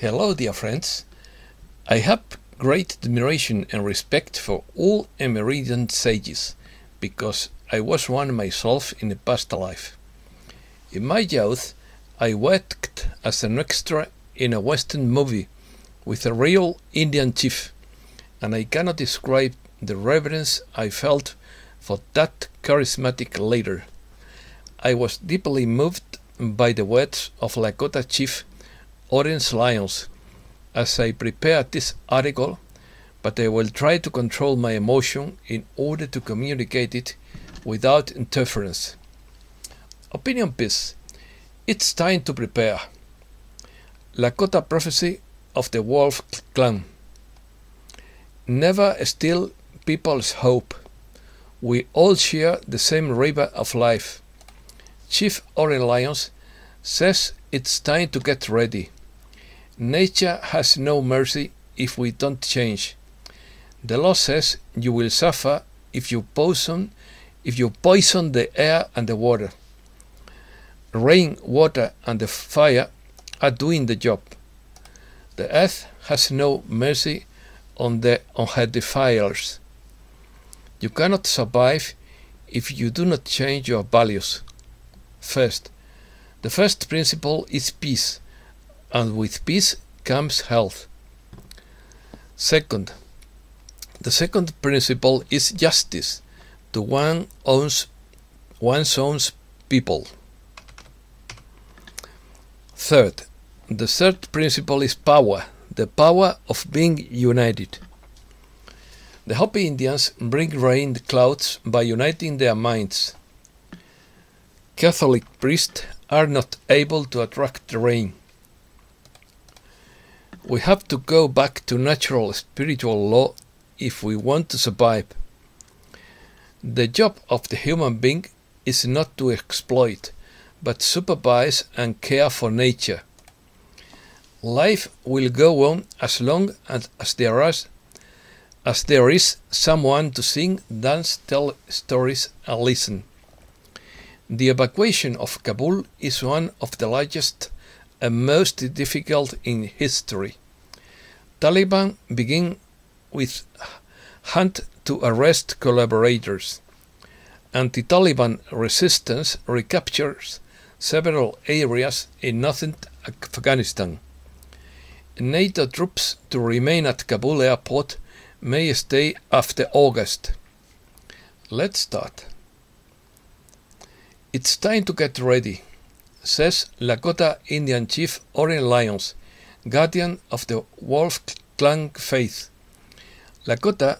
Hello, dear friends. I have great admiration and respect for all Amerindian sages, because I was one myself in a past life. In my youth, I worked as an extra in a Western movie with a real Indian chief, and I cannot describe the reverence I felt for that charismatic leader. I was deeply moved by the words of Lakota chief Oren Lyons as I prepared this article, but I will try to control my emotion in order to communicate it without interference. Opinion piece. It's time to prepare. Lakota prophecy of the Wolf Clan. Never steal people's hope. We all share the same river of life. Chief Oren Lyons says it's time to get ready. Nature has no mercy if we don't change. The law says you will suffer if you poison if you poison the air and the water. Rain, water and the fire are doing the job. The earth has no mercy on the on her defilers. You cannot survive if you do not change your values. First, the first principle is peace and with peace comes health. Second, the second principle is justice to one owns one's own people. Third, the third principle is power, the power of being united. The Hopi Indians bring rain clouds by uniting their minds. Catholic priests are not able to attract the rain. We have to go back to natural spiritual law if we want to survive. The job of the human being is not to exploit, but supervise and care for nature. Life will go on as long as, as there is as there is someone to sing, dance, tell stories, and listen. The evacuation of Kabul is one of the largest and most difficult in history. Taliban begin with hunt to arrest collaborators. Anti-Taliban resistance recaptures several areas in northern Afghanistan. NATO troops to remain at Kabul airport may stay after August. Let's start. It's time to get ready, says Lakota Indian Chief Oren Lyons, guardian of the Wolf Clan faith. Lakota,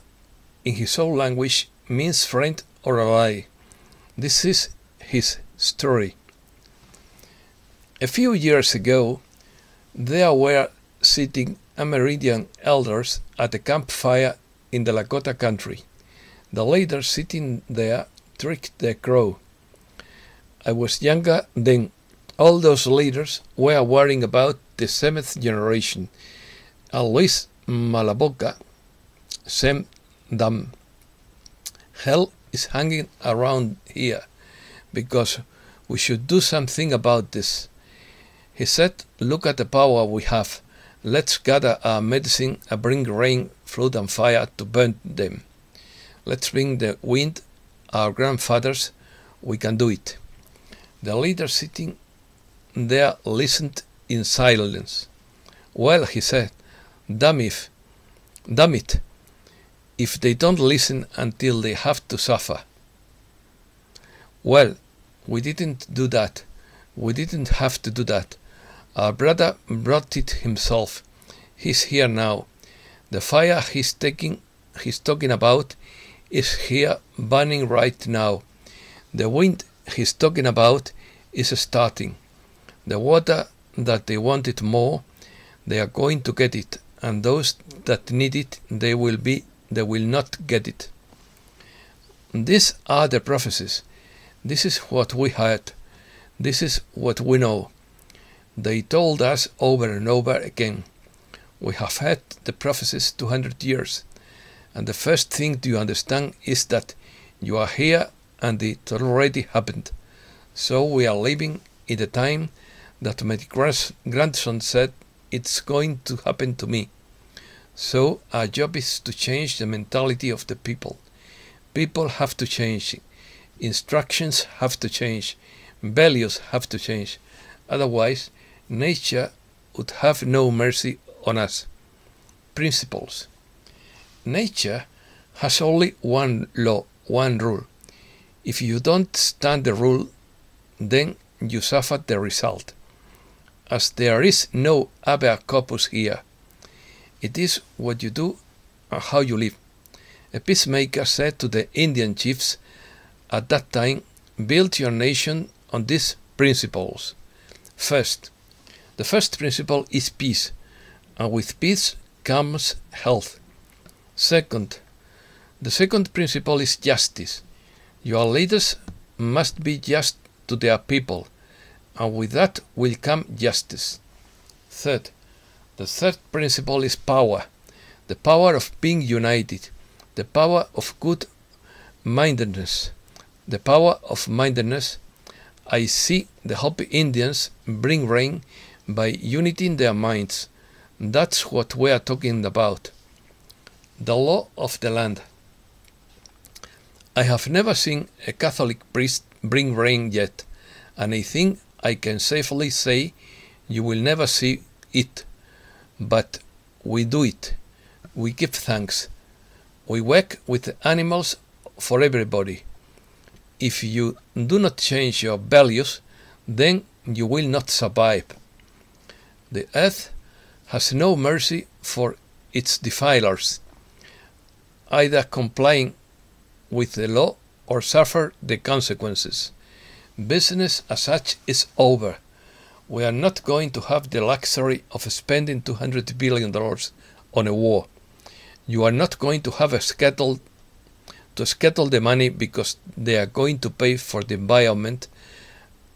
in his own language, means friend or ally. This is his story. A few years ago, there were sitting Amerindian elders at a campfire in the Lakota country. The leader sitting there tricked the crow. I was younger then. All those leaders were worrying about the seventh generation. And Luis Malaboca sent them. Hell is hanging around here because we should do something about this. He said, Look at the power we have. Let's gather our medicine and bring rain, flood, and fire to burn them. Let's bring the wind, our grandfathers, we can do it. The leader sitting there listened in silence. Well, he said, damn if, damn it, if they don't listen until they have to suffer. Well, we didn't do that. We didn't have to do that. Our brother brought it himself. He's here now. The fire he's taking he's talking about is here burning right now. The wind he's talking about is starting. The water that they want it more, they are going to get it, and those that need it, they will be they will not get it. These are the prophecies. This is what we heard. This is what we know. They told us over and over again. We have had the prophecies 200 years, and the first thing to understand is that you are here and it already happened. So we are living in the time that my grandson said it's going to happen to me. So our job is to change the mentality of the people. People have to change. Instructions have to change. Values have to change. Otherwise, nature would have no mercy on us. Principles. Nature has only one law, one rule. If you don't stand the rule, then you suffer the result. As there is no habeas corpus here, it is what you do and how you live. A peacemaker said to the Indian chiefs at that time, Build your nation on these principles. First, the first principle is peace, and with peace comes health. Second, the second principle is justice. Your leaders must be just to their people, and with that will come justice. Third, the third principle is power, the power of being united, the power of good mindedness. The power of mindedness. I see the Hopi Indians bring rain by uniting their minds. That's what we are talking about. The law of the land. I have never seen a Catholic priest bring rain yet, and I think I can safely say you will never see it. But we do it. We give thanks. We work with animals for everybody. If you do not change your values, then you will not survive. The earth has no mercy for its defilers, either complying with the law or suffer the consequences. Business as such is over. We are not going to have the luxury of spending $200 billion on a war. You are not going to have a schedule to schedule the money because they are going to pay for the environment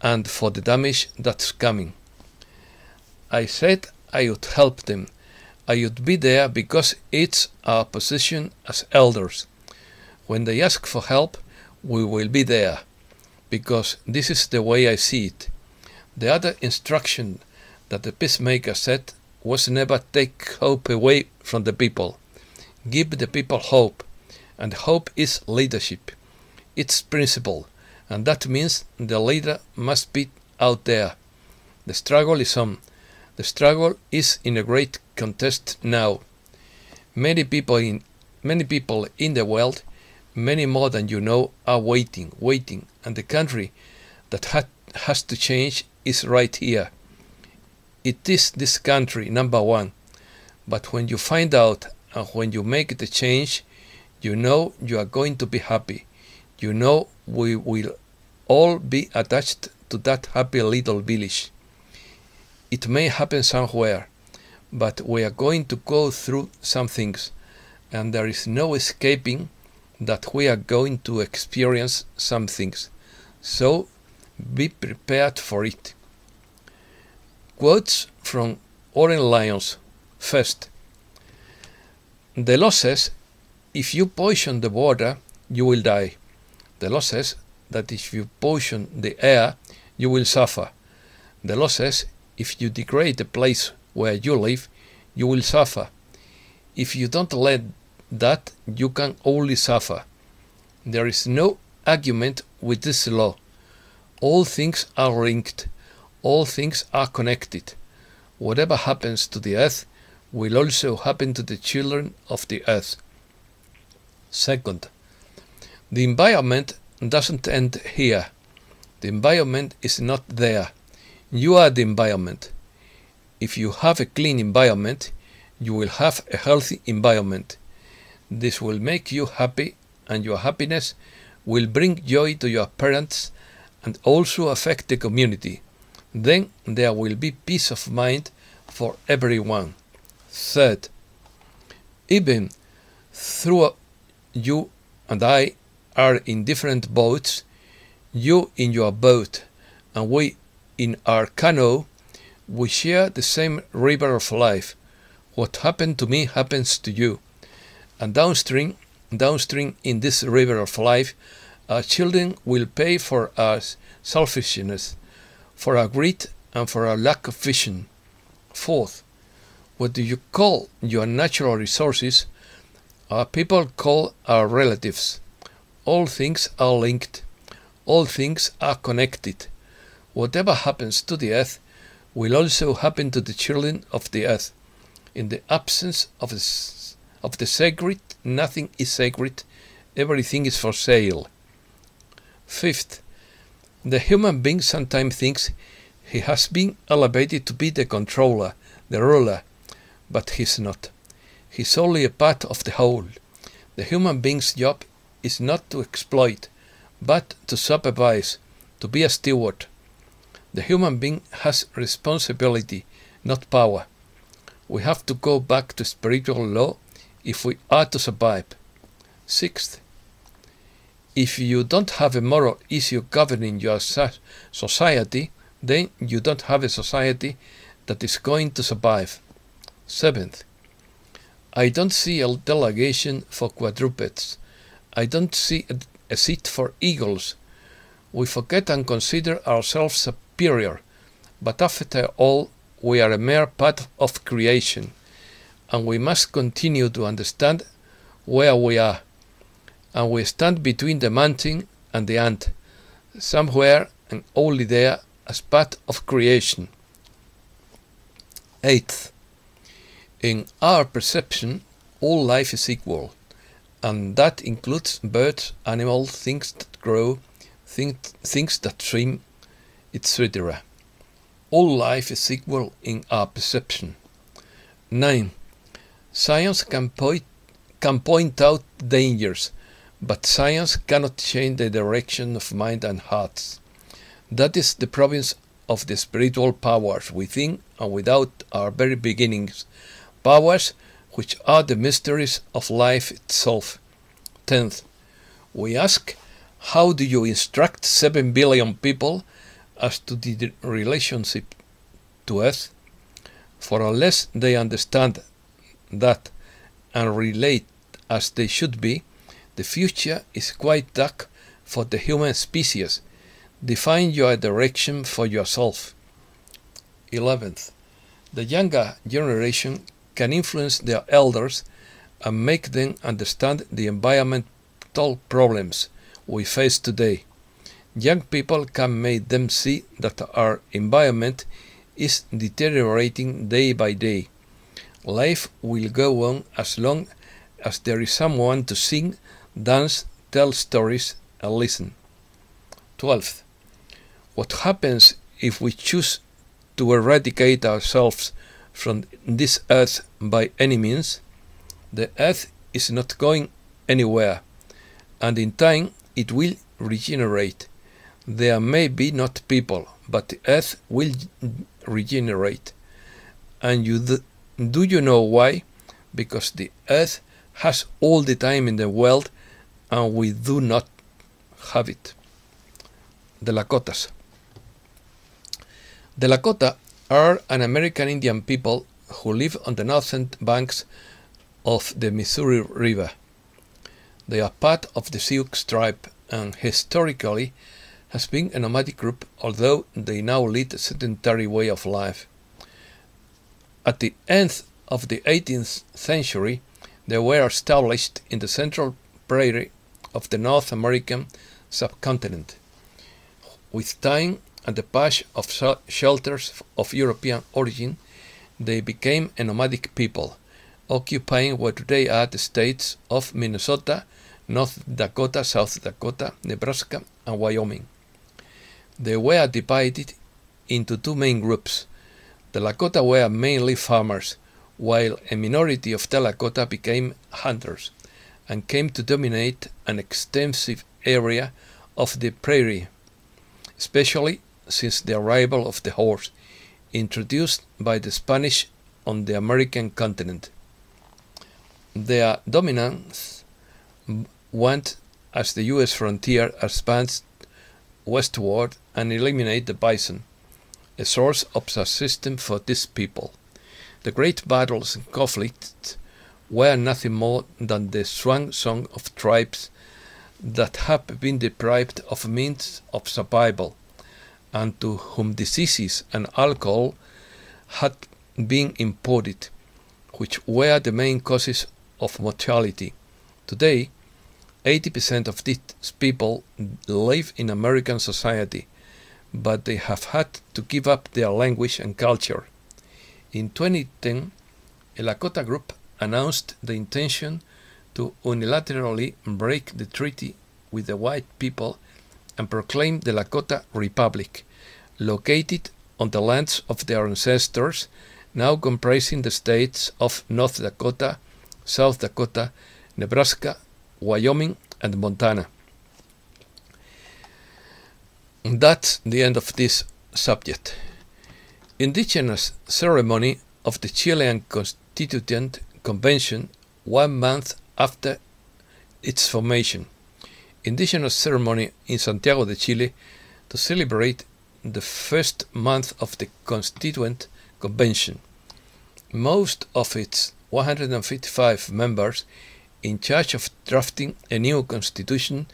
and for the damage that's coming. I said I would help them. I would be there because it's our position as elders. When they ask for help, we will be there because this is the way I see it. The other instruction that the peacemaker said was never take hope away from the people. Give the people hope, and hope is leadership. It's principle, and that means the leader must be out there. The struggle is on. The struggle is in a great contest now. Many people in many people in the world many more than you know are waiting, waiting, and the country that ha- has to change is right here. It is this country, number one. But when you find out and when you make the change, you know you are going to be happy. You know we will all be attached to that happy little village. It may happen somewhere, but we are going to go through some things, and there is no escaping that we are going to experience some things. So be prepared for it. Quotes from Oren Lyons. First, the law says if you poison the water, you will die. The law says that if you poison the air, you will suffer. The law says if you degrade the place where you live, you will suffer. If you don't let that you can only suffer. There is no argument with this law. All things are linked, all things are connected. Whatever happens to the earth will also happen to the children of the earth. Second, the environment doesn't end here. The environment is not there. You are the environment. If you have a clean environment, you will have a healthy environment. This will make you happy, and your happiness will bring joy to your parents and also affect the community. Then there will be peace of mind for everyone. Third, even though you and I are in different boats, you in your boat and we in our canoe, we share the same river of life. What happened to me happens to you. And downstream, downstream in this river of life, our children will pay for our selfishness, for our greed, and for our lack of vision. Fourth, What do you call your natural resources? Our people call our relatives. All things are linked. All things are connected. Whatever happens to the earth will also happen to the children of the earth. In the absence of of the sacred, nothing is sacred, everything is for sale. Fifth, the human being sometimes thinks he has been elevated to be the controller, the ruler, but he's not. He's only a part of the whole. The human being's job is not to exploit, but to supervise, to be a steward. The human being has responsibility, not power. We have to go back to spiritual law if we are to survive. Sixth, if you don't have a moral issue governing your society, then you don't have a society that is going to survive. Seventh, I don't see a delegation for quadrupeds. I don't see a, a seat for eagles. We forget and consider ourselves superior, but after all, we are a mere part of creation, and we must continue to understand where we are. And we stand between the mountain and the ant, somewhere and only there as part of creation. Eighth, in our perception, all life is equal, and that includes birds, animals, things that grow, things, things that swim, etc. All life is equal in our perception. 9. Science can point, can point out dangers, but science cannot change the direction of mind and hearts. That is the province of the spiritual powers within and without our very beginnings, powers which are the mysteries of life itself. Tenth, we ask, how do you instruct 7 billion people as to the relationship to Earth? For unless they understand that and relate as they should be, the future is quite dark for the human species. Define your direction for yourself. 11th. The younger generation can influence their elders and make them understand the environmental problems we face today. Young people can make them see that our environment is deteriorating day by day. Life will go on as long as there is someone to sing, dance, tell stories, and listen. 12th. What happens if we choose to eradicate ourselves from this earth by any means, the earth is not going anywhere, and in time it will regenerate. There may be not people, but the earth will regenerate. And you do you know why? Because the earth has all the time in the world, and we do not have it. The Lakotas. The Lakota are an American Indian people who live on the northern banks of the Missouri River. They are part of the Sioux tribe and historically has been a nomadic group, although they now lead a sedentary way of life. At the end of the 18th century, they were established in the central prairie of the North American subcontinent. With time, and the passage of shelters of European origin, they became a nomadic people, occupying what today are the states of Minnesota, North Dakota, South Dakota, Nebraska, and Wyoming. They were divided into two main groups. The Lakota were mainly farmers, while a minority of the Lakota became hunters and came to dominate an extensive area of the prairie, especially since the arrival of the horse, introduced by the Spanish on the American continent. Their dominance went as the U.S. frontier advanced westward and eliminated the bison, a source of subsistence for these people. The great battles and conflicts were nothing more than the swan song of tribes that have been deprived of means of survival and to whom diseases and alcohol had been imported, which were the main causes of mortality. Today, 80% of these people live in American society, but they have had to give up their language and culture. In 2010, a Lakota group announced the intention to unilaterally break the treaty with the white people and proclaim the Lakota Republic, located on the lands of their ancestors, now comprising the states of North Dakota, South Dakota, Nebraska, Wyoming, and Montana. That's the end of this subject. Indigenous ceremony of the Chilean Constituent Convention one month after its formation. Indigenous ceremony in Santiago de Chile to celebrate the first month of the Constituent Convention. Most of its 155 members in charge of drafting a new constitution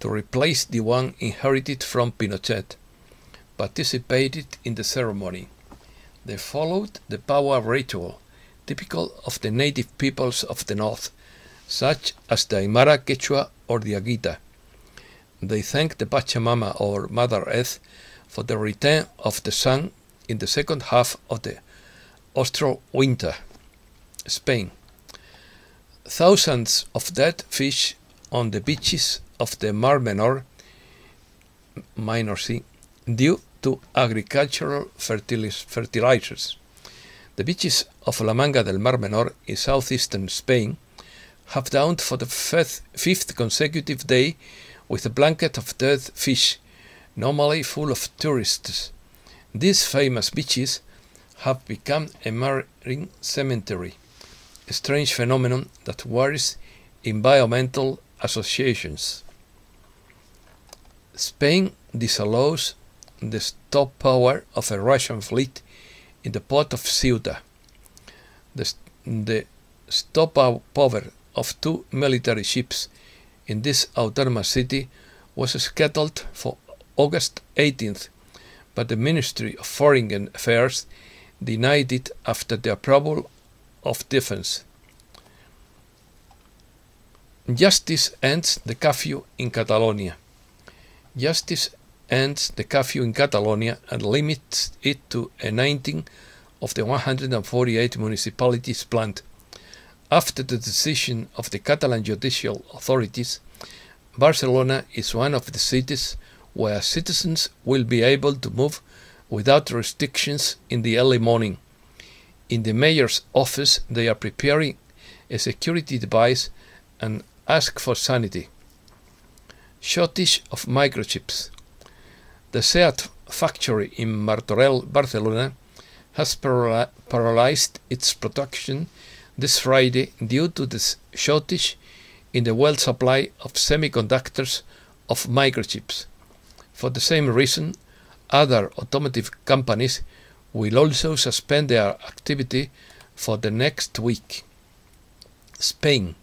to replace the one inherited from Pinochet, participated in the ceremony. They followed the power ritual typical of the native peoples of the north, such as the Aymara Quechua or the Aguita. They thanked the Pachamama or Mother Earth for the return of the sun in the second half of the austral winter. Spain. Thousands of dead fish on the beaches of the Mar Menor, Minor Sea, due to agricultural fertilizers. The beaches of La Manga del Mar Menor in southeastern Spain have downed for the fifth, fifth consecutive day with a blanket of dead fish, normally full of tourists. These famous beaches have become a marine cemetery, a strange phenomenon that worries environmental associations. Spain disallows the stop power of a Russian fleet in the port of Ceuta. The, the stop power of two military ships in this autonomous city was scheduled for August 18th, but the Ministry of Foreign Affairs denied it after the approval of defense. Justice ends the curfew in Catalonia. Justice ends the curfew in Catalonia and limits it to a 19 of the 148 municipalities planned. After the decision of the Catalan judicial authorities, Barcelona is one of the cities where citizens will be able to move without restrictions in the early morning. In the mayor's office, they are preparing a security device and ask for sanity. Shortage of microchips. The SEAT factory in Martorell, Barcelona, has paralyzed its production this Friday due to the shortage in the world supply of semiconductors of microchips. For the same reason, other automotive companies will also suspend their activity for the next week. Spain.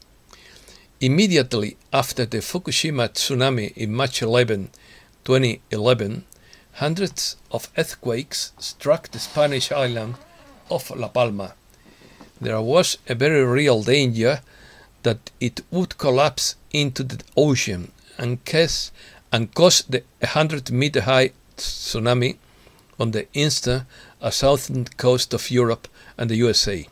Immediately after the Fukushima tsunami in March 11, 2011, hundreds of earthquakes struck the Spanish island of La Palma. There was a very real danger that it would collapse into the ocean and cause, and cause the 100 meter high tsunami on the instant a southern coast of Europe and the USA.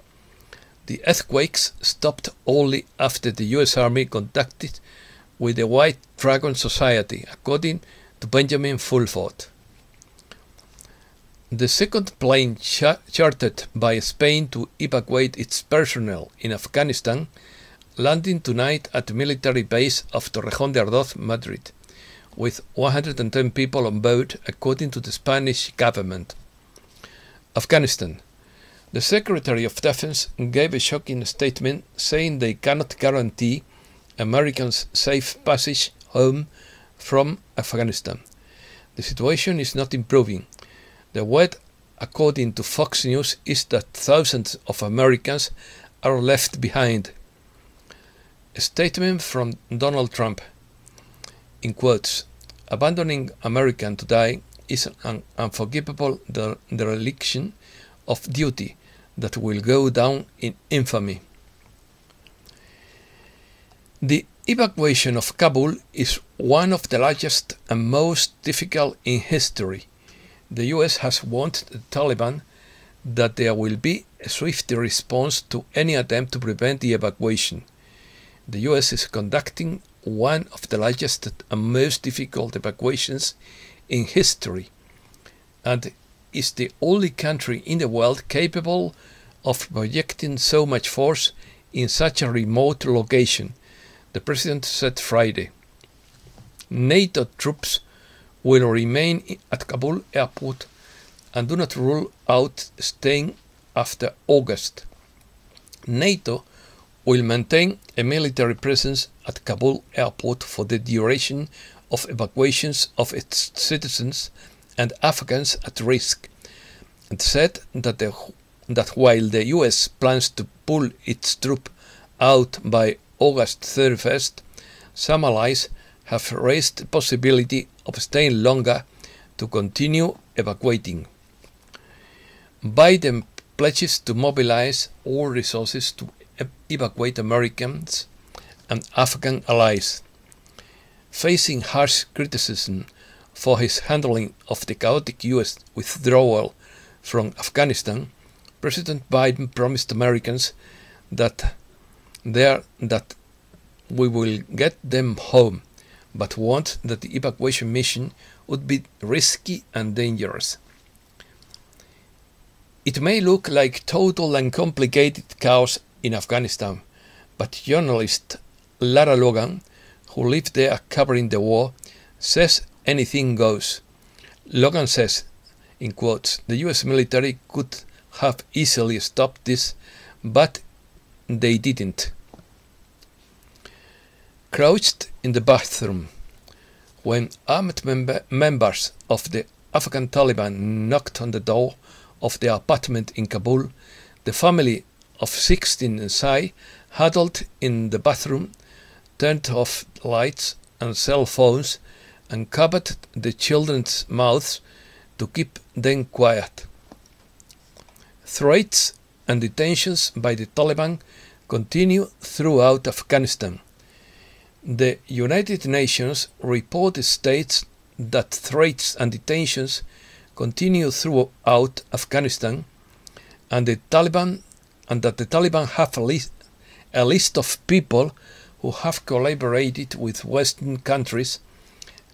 The earthquakes stopped only after the US Army contacted with the White Dragon Society, according to Benjamin Fulford. The second plane chartered by Spain to evacuate its personnel in Afghanistan landing tonight at the military base of Torrejón de Ardoz, Madrid with 110 people on board, according to the Spanish government. Afghanistan. The Secretary of Defense gave a shocking statement saying they cannot guarantee Americans safe passage home from Afghanistan. The situation is not improving. The word, according to Fox News, is that thousands of Americans are left behind. A statement from Donald Trump in quotes, abandoning American to die is an unforgivable dereliction of duty that will go down in infamy. The evacuation of Kabul is one of the largest and most difficult in history. The US has warned the Taliban that there will be a swift response to any attempt to prevent the evacuation. The US is conducting one of the largest and most difficult evacuations in history and is the only country in the world capable of projecting so much force in such a remote location the president said Friday. NATO troops will remain at Kabul airport and do not rule out staying after August. NATO will maintain a military presence at Kabul airport for the duration of evacuations of its citizens and Afghans at risk, and said that, the, that while the US plans to pull its troops out by August 31st, some allies have raised the possibility of staying longer to continue evacuating. Biden pledges to mobilize all resources to evacuate Americans and Afghan allies. Facing harsh criticism for his handling of the chaotic U.S. withdrawal from Afghanistan, President Biden promised Americans that there that we will get them home, but warned that the evacuation mission would be risky and dangerous. It may look like total and complicated chaos in Afghanistan, but journalist Lara Logan, who lived there covering the war, says anything goes. Logan says, in quotes, the US military could have easily stopped this, but they didn't. Crouched in the bathroom, when armed member members of the Afghan Taliban knocked on the door of the apartment in Kabul, the family of 16 inside huddled in the bathroom, turned off lights and cell phones, and covered the children's mouths to keep them quiet. Threats and detentions by the Taliban continue throughout Afghanistan. The United Nations report states that threats and detentions continue throughout Afghanistan and the Taliban and that the Taliban have a list, a list of people who have collaborated with Western countries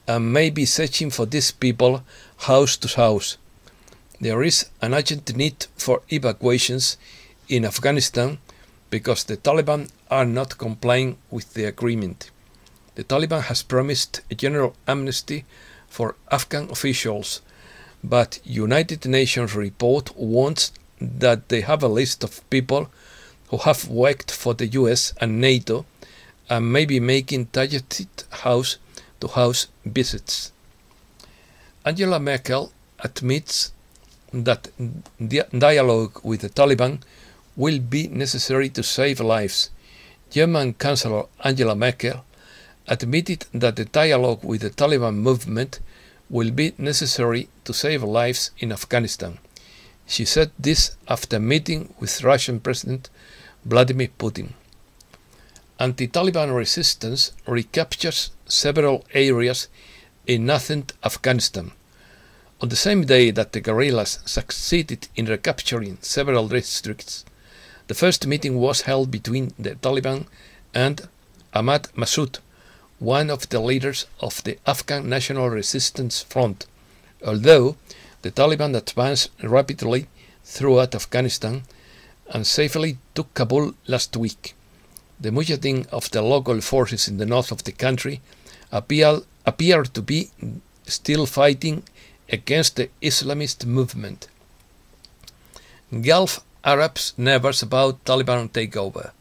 and may be searching for these people house to house. There is an urgent need for evacuations in Afghanistan because the Taliban are not complying with the agreement. The Taliban has promised a general amnesty for Afghan officials, but United Nations report warns that they have a list of people who have worked for the US and NATO and may be making targeted house to house visits. Angela Merkel admits that dialogue with the Taliban will be necessary to save lives. German Chancellor Angela Merkel admitted that the dialogue with the Taliban movement will be necessary to save lives in Afghanistan. She said this after meeting with Russian President Vladimir Putin. Anti Taliban resistance recaptures several areas in northern Afghanistan. On the same day that the guerrillas succeeded in recapturing several districts, the first meeting was held between the Taliban and Ahmad Massoud, one of the leaders of the Afghan National Resistance Front, although the Taliban advanced rapidly throughout Afghanistan and safely took Kabul last week. The Mujahideen of the local forces in the north of the country appear, appear to be still fighting against the Islamist movement. Gulf Arabs nervous about Taliban takeover,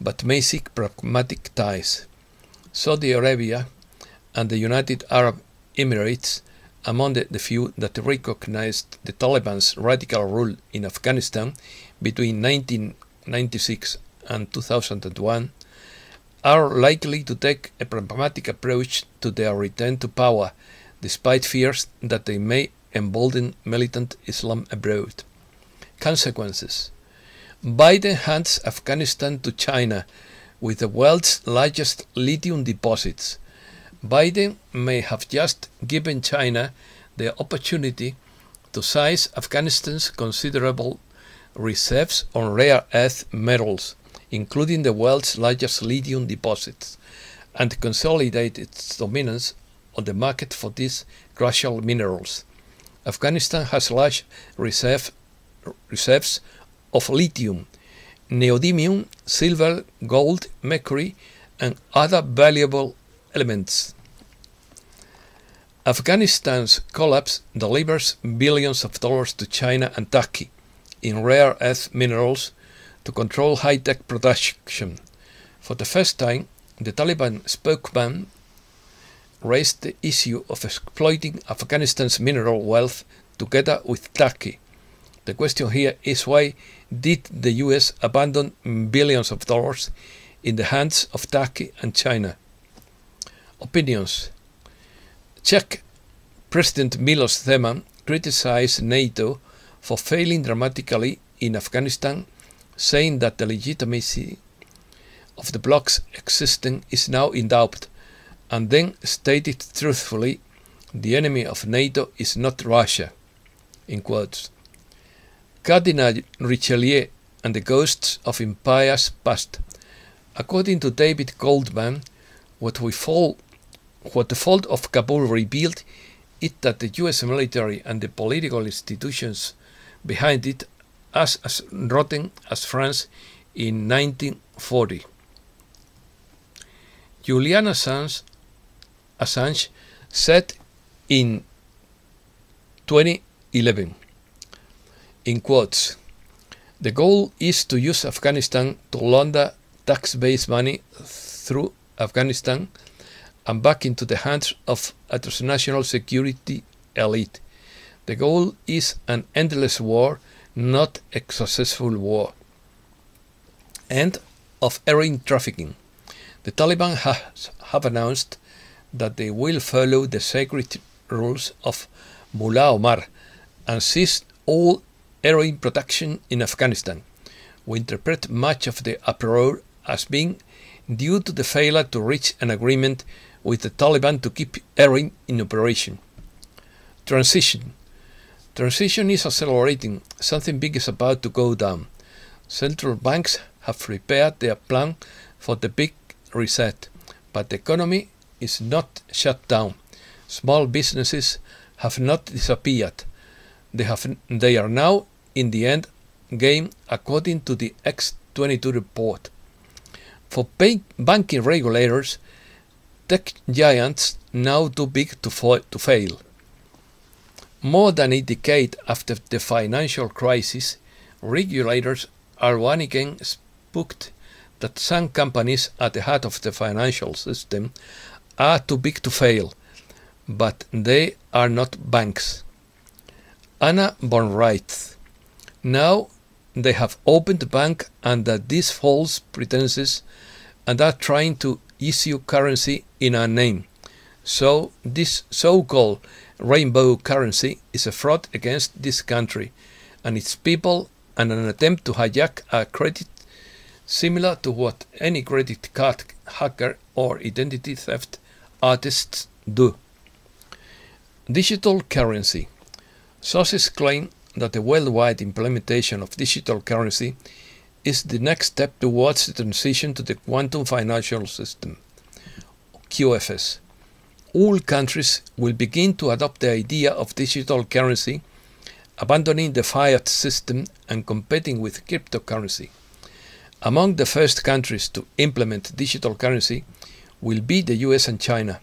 but may seek pragmatic ties. Saudi Arabia and the United Arab Emirates among the, the few that recognized the Taliban's radical rule in Afghanistan between 1996 and 2001 are likely to take a pragmatic approach to their return to power, despite fears that they may embolden militant Islam abroad. Consequences Biden hands Afghanistan to China with the world's largest lithium deposits. Biden may have just given China the opportunity to seize Afghanistan's considerable reserves on rare earth metals, including the world's largest lithium deposits, and consolidate its dominance on the market for these crucial minerals. Afghanistan has large reserve, reserves of lithium, neodymium, silver, gold, mercury, and other valuable elements. Afghanistan's collapse delivers billions of dollars to China and Turkey in rare earth minerals to control high tech production. For the first time, the Taliban spokesman raised the issue of exploiting Afghanistan's mineral wealth together with Turkey. The question here is why did the US abandon billions of dollars in the hands of Turkey and China? Opinions Czech President Milos Zeman criticized NATO for failing dramatically in Afghanistan, saying that the legitimacy of the bloc's existence is now in doubt, and then stated truthfully the enemy of NATO is not Russia. In quotes. Cardinal Richelieu and the Ghosts of Empires Past. According to David Goldman, what we fall, what the fault of Kabul revealed is that the US military and the political institutions behind it as, as rotten as France in 1940. Julian Assange, Assange said in 2011, in quotes, the goal is to use Afghanistan to launder tax-based money through Afghanistan and back into the hands of a transnational security elite. The goal is an endless war, not a successful war. End of heroin trafficking. The Taliban has, have announced that they will follow the sacred rules of Mullah Omar and cease all heroin production in Afghanistan. We interpret much of the uproar as being due to the failure to reach an agreement with the Taliban to keep heroin in operation. Transition. Transition is accelerating. Something big is about to go down. Central banks have prepared their plan for the big reset, but the economy is not shut down. Small businesses have not disappeared. They, have, they are now in the end game according to the X22 report. For banking regulators, tech giants now too big to, to fail. More than a decade after the financial crisis, regulators are one again spooked that some companies at the heart of the financial system are too big to fail, but they are not banks. Anna von Reitz. Now they have opened the bank under these false pretenses and are trying to issue currency in our name. So this so-called rainbow currency is a fraud against this country and its people and an attempt to hijack a credit similar to what any credit card hacker or identity theft artists do. Digital currency. Sources claim that the worldwide implementation of digital currency is the next step towards the transition to the quantum financial system, QFS. All countries will begin to adopt the idea of digital currency, abandoning the fiat system and competing with cryptocurrency. Among the first countries to implement digital currency will be the US and China.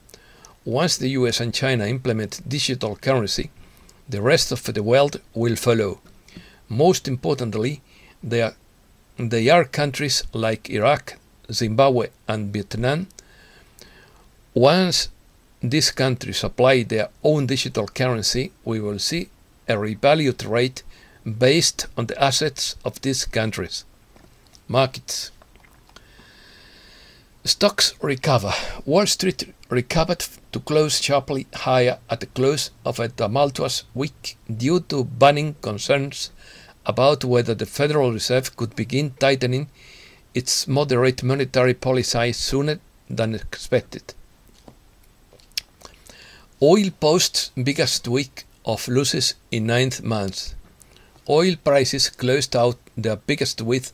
Once the US and China implement digital currency, the rest of the world will follow. Most importantly, they are, they are countries like Iraq, Zimbabwe, and Vietnam. Once these countries apply their own digital currency, we will see a revalued rate based on the assets of these countries. Markets. Stocks recover. Wall Street recovered to close sharply higher at the close of a tumultuous week due to banning concerns about whether the Federal Reserve could begin tightening its moderate monetary policy sooner than expected. Oil posts biggest week of losses in ninth month. Oil prices closed out their biggest week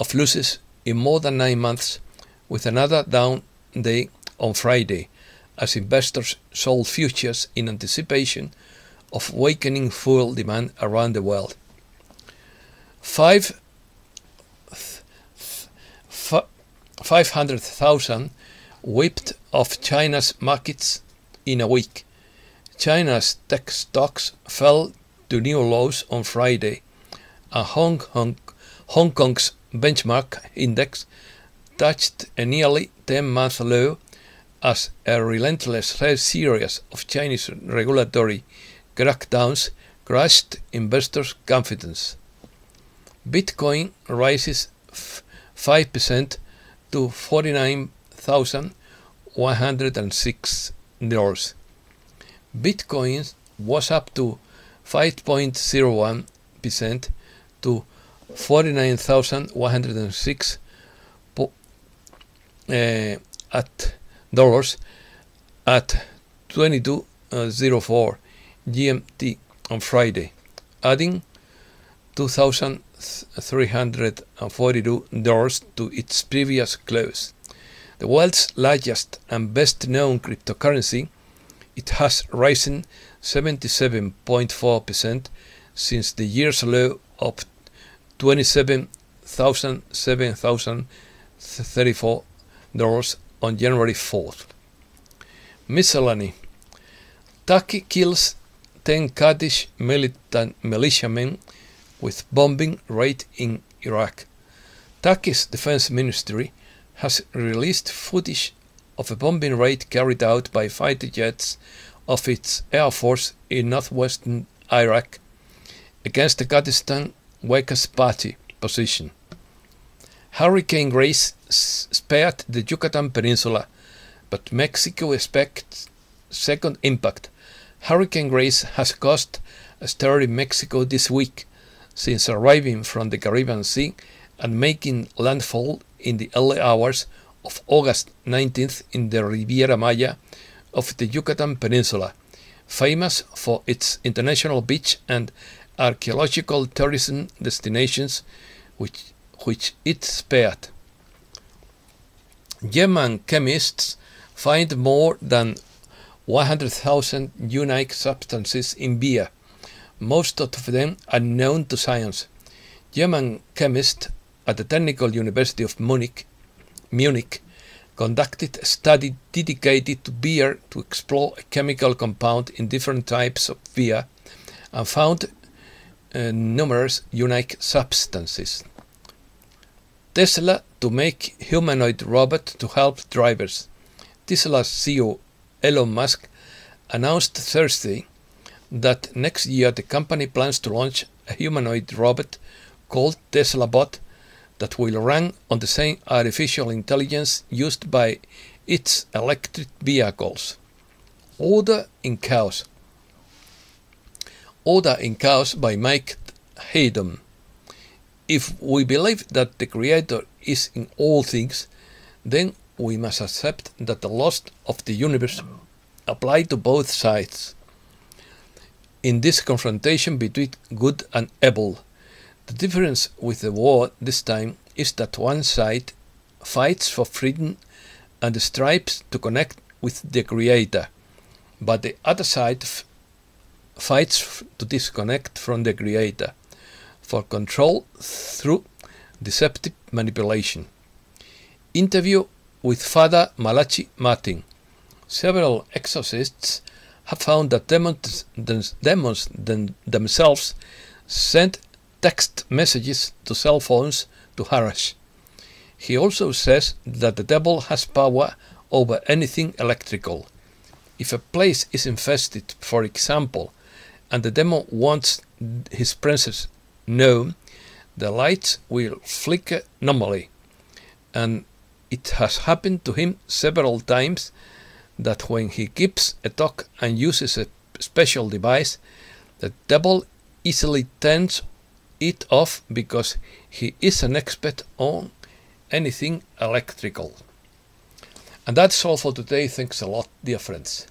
of losses in more than nine months, with another down day on Friday, as investors sold futures in anticipation of weakening fuel demand around the world. Five, 500,000 whipped off China's markets in a week. China's tech stocks fell to new lows on Friday, and Hong, Hong, Hong Kong's benchmark index touched a nearly 10 month low as a relentless series of Chinese regulatory crackdowns crushed investors' confidence. Bitcoin rises 5% to 49,106 dollars. Bitcoin was up to 5.01% to 49,106 uh, at dollars at 2204 GMT on Friday, adding 2,342 dollars to its previous close. The world's largest and best known cryptocurrency, it has risen 77.4% since the year's low of 27,734 dollars on January 4th. Miscellany Turkey kills 10 Kurdish militant militiamen with bombing raid in Iraq. Turkey's defense ministry has released footage of a bombing raid carried out by fighter jets of its air force in northwestern Iraq against the Kurdistan Workers' Party position. Hurricane Grace spared the Yucatan Peninsula, but Mexico expects second impact. Hurricane Grace has caused a stir in Mexico this week since arriving from the Caribbean Sea and making landfall in the early hours of August 19th in the Riviera Maya of the Yucatan Peninsula, famous for its international beach and archaeological tourism destinations which, which it spared. German chemists find more than 100,000 unique substances in beer, most of them unknown to science. German chemists at the Technical University of Munich, Munich conducted a study dedicated to beer to explore a chemical compound in different types of beer and found uh, numerous unique substances. Tesla to make humanoid robot to help drivers. Tesla's CEO Elon Musk announced Thursday that next year the company plans to launch a humanoid robot called Tesla Bot that will run on the same artificial intelligence used by its electric vehicles. Order in Chaos. Order in Chaos by Mike Hayden. If we believe that the Creator is in all things, then we must accept that the laws of the universe apply to both sides. In this confrontation between good and evil, the difference with the war this time is that one side fights for freedom and strives to connect with the Creator, but the other side fights to disconnect from the Creator, for control through deceptive manipulation. Interview with Father Malachi Martin. Several exorcists have found that demons, demons themselves send text messages to cell phones to harass. He also says that the devil has power over anything electrical. If a place is infested, for example, and the demon wants his presence known, the lights will flicker normally, and it has happened to him several times that when he gives a talk and uses a special device, the devil easily turns it off because he is an expert on anything electrical. And that's all for today. Thanks a lot, dear friends.